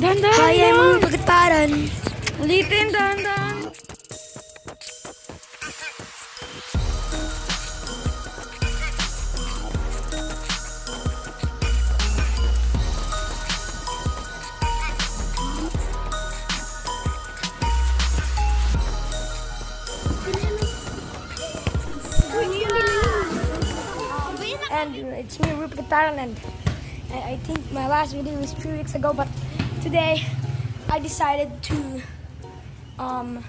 Dahan-dahan Kaya mo pagkataran. Ulitin, dahan-dahan. And uh, it's me, Rupert Taran, and I I think my last video was three weeks ago, but today I decided to um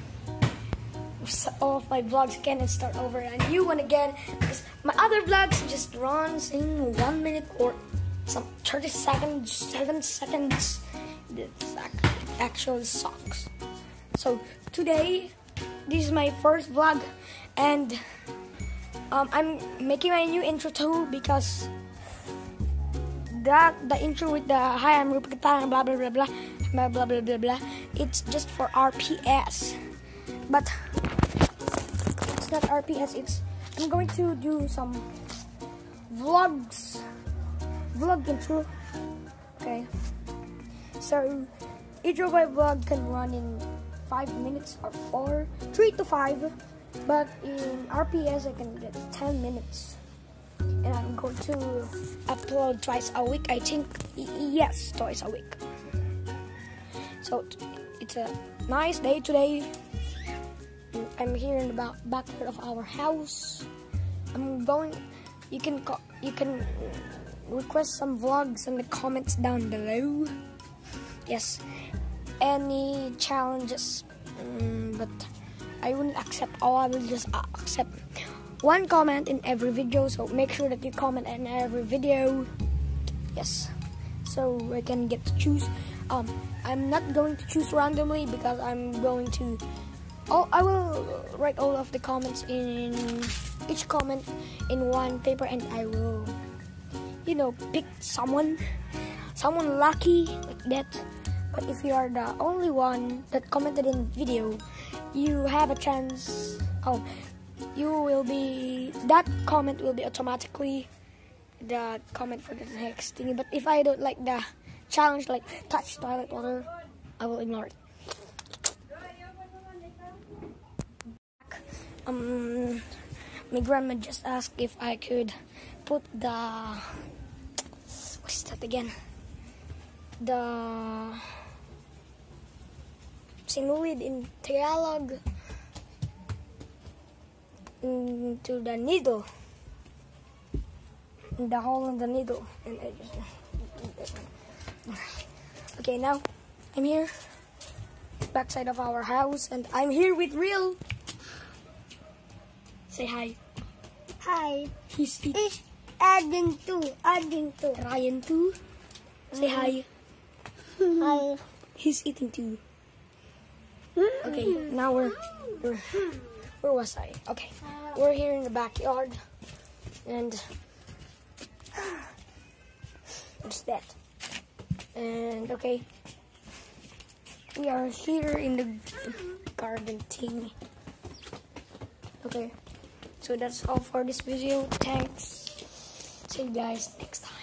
off my vlogs again and start over a new one again because my other vlogs just runs in one minute or some 30 seconds, 7 seconds. Ac- actually sucks. So today, this is my first vlog and um, I'm making my new intro too because that the intro with the hi I'm Rupert blah blah blah blah blah blah blah blah blah. It's just for RPS but it's not RPS it's I'm going to do some vlogs. Vlog intro. Okay. So each of my vlog can run in five minutes or four three to five but in RPS I can get 10 minutes and I'm going to upload twice a week. I think yes, twice a week. So it's a nice day today. I'm here in the back backyard of our house. I'm going. You can you can request some vlogs in the comments down below. Yes, any challenges, mm, but I wouldn't accept all. I will just accept one comment in every video so make sure that you comment in every video. Yes. So I can get to choose. Um I'm not going to choose randomly because I'm going to oh I will write all of the comments in each comment in one paper and I will you know pick someone someone lucky like that. But if you are the only one that commented in video you have a chance. Oh you will be that comment will be automatically the comment for the next thing. But if i don't like the challenge like touch toilet water i will ignore it. Um my grandma just asked if i could put the what is that again? The sinulid in tagalog into the needle in the hole in the needle and I just okay now I'm here backside of our house and I'm here with real say hi Hi. he's eat- It's adding two. Adding two. Ryan too say hi Hi. he's eating too okay now we're, we're where was I? Okay. We're here in the backyard. And what's that. And okay. We are here in the garden thing okay. So that's all for this video. Thanks. See you guys next time